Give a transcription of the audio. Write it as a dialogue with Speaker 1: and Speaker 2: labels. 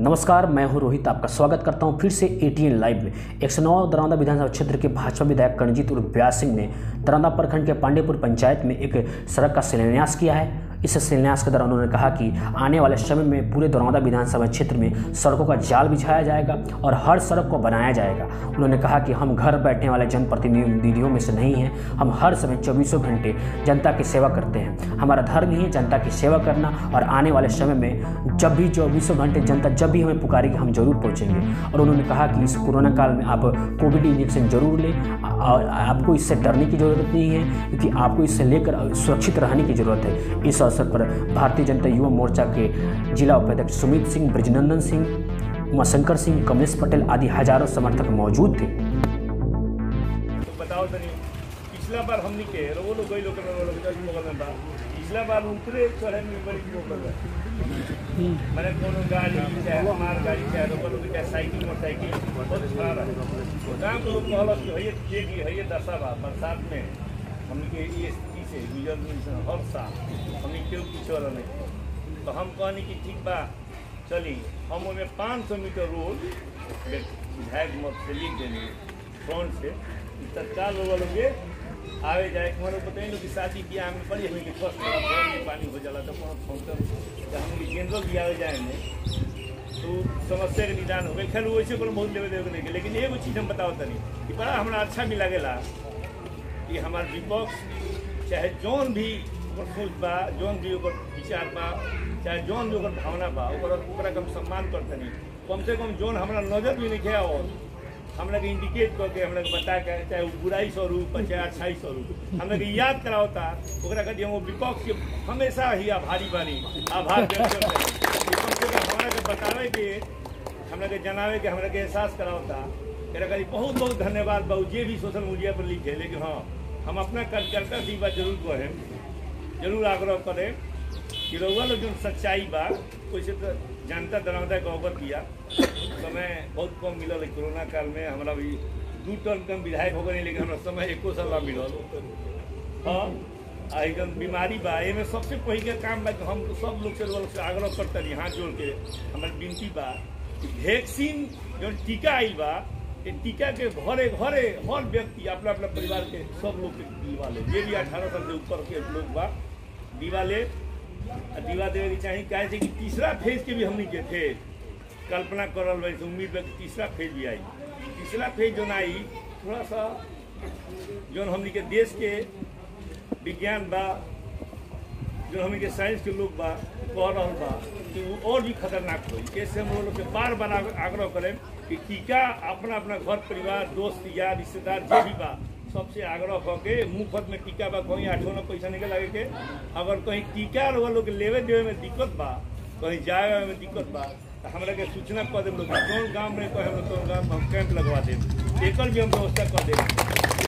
Speaker 1: नमस्कार, मैं हूँ रोहित। आपका स्वागत करता हूँ फिर से एटीएन लाइव में एक सौ नौ दरौंदा विधानसभा क्षेत्र के भाजपा विधायक करणजीत उर्फ़ ब्यास सिंह ने दरौंदा प्रखंड के पांडेपुर पंचायत में एक सड़क का शिलान्यास किया है। इस शिलान्यास के दौरान उन्होंने कहा कि आने वाले समय में पूरे दरौंदा विधानसभा क्षेत्र में सड़कों का जाल बिछाया जाएगा और हर सड़क को बनाया जाएगा। उन्होंने कहा कि हम घर बैठने वाले जनप्रतिनिधियों में से नहीं हैं। हम हर समय चौबीसों घंटे जनता की सेवा करते हैं। हमारा धर्म ही है जनता की सेवा करना और आने वाले समय में जब भी चौबीसों घंटे जनता जब भी हमें पुकारेगी, हम ज़रूर पहुँचेंगे। और उन्होंने कहा कि इस कोरोना काल में आप कोविड इंजेक्शन ज़रूर लें। और आपको इससे डरने की ज़रूरत नहीं है, क्योंकि आपको इससे लेकर सुरक्षित रहने की ज़रूरत है। इस अवसर पर भारतीय जनता युवा मोर्चा के जिला उपाध्यक्ष सुमित सिंह, ब्रजनंदन सिंह, उमाशंकर सिंह, कमलेश पटेल आदि हज़ारों समर्थक मौजूद थे।
Speaker 2: तो बताओ पिछला बार हमनी के लोग लोग पिछला बार चढ़े में बड़ी मोगल है? मैंने कोनो गाड़ी चाहे हमार गाड़ी, चाहे चाहे साइकिल बहुत के लोग कि है ये दशा बरसात में हमनी के ये से गुजर गुजर हर साल। हमनी केहू पिछड़ नहीं। तो हम कहनी कि ठीक बा, चली, हम उनमें पाँच सौ मीटर रोड विधायक मत से लिख देंगे फ्रंट से? तत्काल लोग लोगे आवे जाए। हमारे बताइए कि शादी ब्याह में बड़ी हमें फ़र्स्ट पानी हो जाला तो कोनो फ़ंक्शन तो हम जनरल आवे जाए में तो समस्या के निदान हो गए खैर वैसे को बहुत लेवे देवे नहीं लेकिन एगो चीज़ हम बताओ तनी कि बड़ा हमारा अच्छा भी लगेला कि हमार विपक्ष चाहे जौन भी सोच बा, जौन भी विचार बा, चाहे जौन भी भावना बा ओकर हम सम्मान करतनी कम से कम जौन हमरा नज़र भी नहीं आवत हमरा के इंडिकेट करके, हमरा के बता के, चाहे वो बुराई स्वरूप चाहे अच्छाई स्वरूप हमरा के याद करावता, ओकरा खातिर हम विपक्ष के हमेशा ही आभारी बानी, आभार व्यक्त करते के बतावे के, हमरा के जनावे के के एहसास करावता खातिर बहुत बहुत धन्यवाद बाबू जे भी सोशल मीडिया पर लिखे लेकिन हाँ हम अपना कार्यकर्ता बात ज़रूर कहें ज़रूर आग्रह करें कि रउआ लोग जो सच्चाई बा, वैसे तो जनता दरौदा के अवगत दिया समय बहुत कम मिलल कोरोना काल में हमरा भी दू टर्म कम विधायक हो गए लेकिन हमरा समय एको साल मिलल। हाँ एकदम बीमारी बा। एमे सबसे पहिल काम बा हम सब लोग से लोग से आग्रह करतनी हाथ जोड़ के। हमारे विनती बा कि वैक्सीन जो टीका आइल बा ये टीका के घरे घरे हर व्यक्ति अपना अपना परिवार के सब लोग के दिलवा ले। जे भी अठारह साल से ऊपर के लोग बा, दिवा ले। दिवा देवे के चाही काहे से कि तीसरा फ़ेज़ के भी हमनी के थे। कल्पना करल भाई उम्मीद बा कि तीसरा फ़ेज़ भी आई। तीसरा फ़ेज़ जो आई, थोड़ा सा जो हमनी के देश के विज्ञान बा जो हमनी के साइंस के लोग बा, कह रहल बा कि वो और भी खतरनाक होई। इससे हम लोग के बार बार आग्रह करें कि टीका अपना अपना घर, परिवार, दोस्त यार रिश्तेदार जो भी बा, सबसे आग्रह करके मुफ़्त में टीका बा, कहीं आठों ना पैसा निकल लगे के। अगर कहीं टीका रउआ लोग लेवे देवे में दिक्कत बा, कहीं जाए में दिक्कत बा तो हमरा के सूचना कर देम लोग। कौन गाँव में कहे हम कौन गाँव में हम कैंप लगवा देम एक भी हम व्यवस्था कर देम